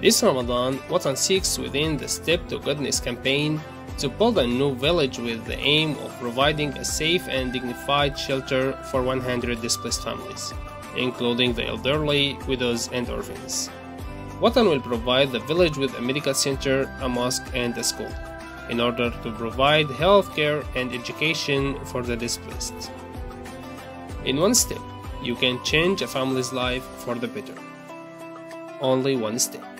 This Ramadan, Watan seeks within the Step to Goodness campaign to build a new village with the aim of providing a safe and dignified shelter for 100 displaced families, including the elderly, widows, and orphans. Watan will provide the village with a medical center, a mosque, and a school in order to provide health care and education for the displaced. In one step, you can change a family's life for the better. Only one step.